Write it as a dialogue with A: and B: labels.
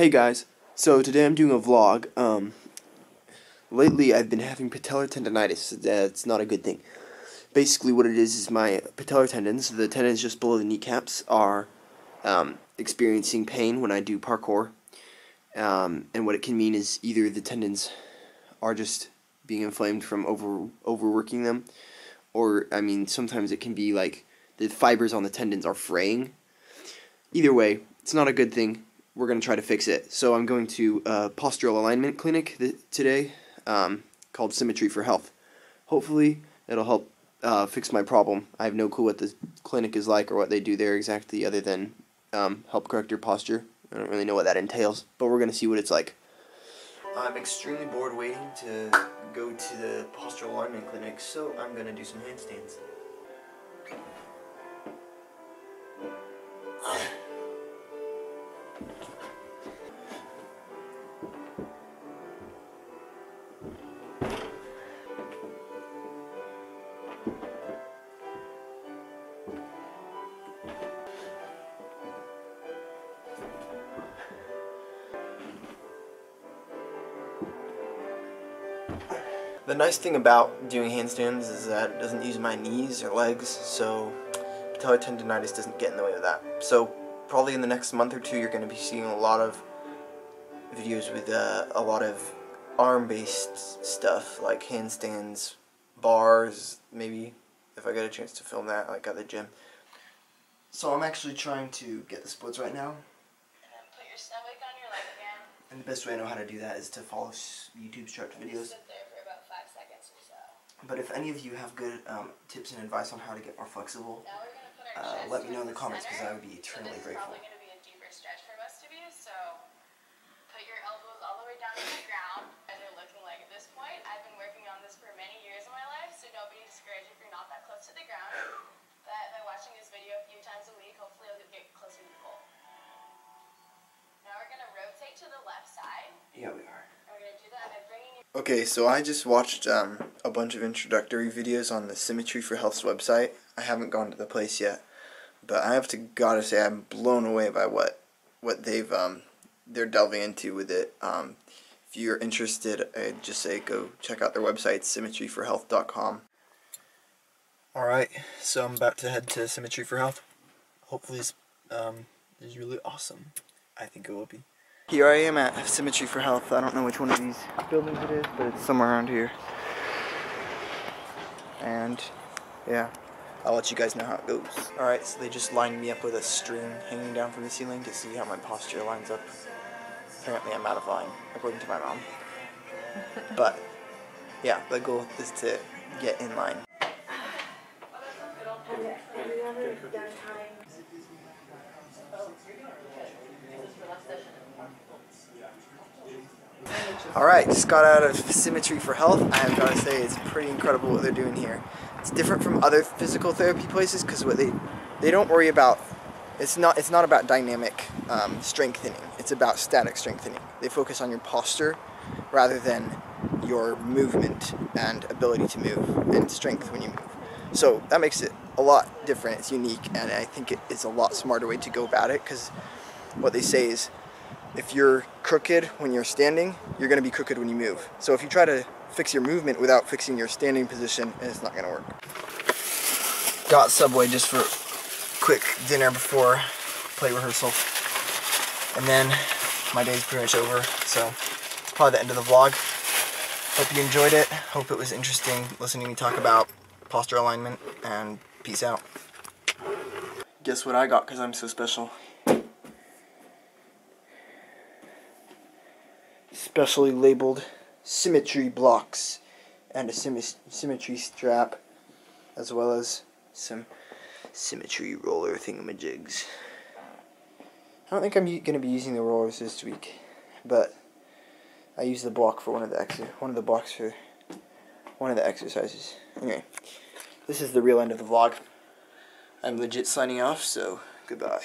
A: Hey guys, so today I'm doing a vlog. Um, lately I've been having patellar tendonitis. That's not a good thing. Basically, what it is is my patellar tendons, the tendons just below the kneecaps, are um, experiencing pain when I do parkour. Um, and what it can mean is either the tendons are just being inflamed from over overworking them, or I mean sometimes it can be like the fibers on the tendons are fraying. Either way, it's not a good thing we're going to try to fix it. So I'm going to a postural alignment clinic today um, called Symmetry for Health. Hopefully, it'll help uh, fix my problem. I have no clue what the clinic is like or what they do there exactly, other than um, help correct your posture. I don't really know what that entails, but we're going to see what it's like. I'm extremely bored waiting to go to the postural alignment clinic, so I'm going to do some handstands. The nice thing about doing handstands is that it doesn't use my knees or legs, so patellar tendonitis doesn't get in the way of that. So probably in the next month or two, you're going to be seeing a lot of videos with uh, a lot of arm-based stuff, like handstands, bars, maybe, if I get a chance to film that, like at the gym. So I'm actually trying to get the splits right now.
B: And then put your stomach on your leg again.
A: And the best way I know how to do that is to follow YouTube short videos.
B: Sit there for about five seconds or so.
A: But if any of you have good um, tips and advice on how to get more flexible,
B: Now we're gonna put our
A: uh, let me know in the comments because. I would be eternally
B: is
A: grateful.
B: probably gonna be a deeper stretch for most of you. So put your elbows all the way down to the ground. And they're looking like at this point. I've been working on this for many years in my life, so don't be discouraged if you're not that close to the ground. But by watching this video a few times a week, hopefully you'll get closer to the goal. Now we're gonna rotate to the left side.
A: Yeah, we are.
B: And we're gonna do that by bringing your
A: Okay, so I just watched um, a bunch of introductory videos on the Symmetry for Health's website. I haven't gone to the place yet, but I have to gotta say I'm blown away by what what they've um, they're delving into with it. Um, if you're interested, I'd just say go check out their website, symmetryforhealth.com. All right, so I'm about to head to Symmetry for Health. Hopefully, this um, is really awesome. I think it will be. Here I am at Symmetry for Health. I don't know which one of these buildings it is, but it's somewhere around here. And yeah, I'll let you guys know how it goes. Alright, so they just lined me up with a string hanging down from the ceiling to see how my posture lines up. Apparently, I'm out of line, according to my mom. But yeah, the goal is to get in line. Alright, just got out of Symmetry for Health. I have got to say, it's pretty incredible what they're doing here. It's different from other physical therapy places because what they they don't worry about it's not it's not about dynamic um, strengthening. It's about static strengthening. They focus on your posture rather than your movement and ability to move and strength when you move. So that makes it a lot different. It's unique, and I think it is a lot smarter way to go about it because what they say is if you're crooked when you're standing, you're going to be crooked when you move. So if you try to fix your movement without fixing your standing position, it's not going to work. Got Subway just for quick dinner before play rehearsal. And then my day's pretty much over, so it's probably the end of the vlog. Hope you enjoyed it. Hope it was interesting listening to me talk about posture alignment, and peace out. Guess what I got because I'm so special? Specially labeled symmetry blocks and a symmet- symmetry strap as well as some symmetry roller thingamajigs. I don't think I'm going to be using the rollers this week, but I used the block for one of the ex- one of the blocks for one of the exercises. Anyway, this is the real end of the vlog. I'm legit signing off, so goodbye.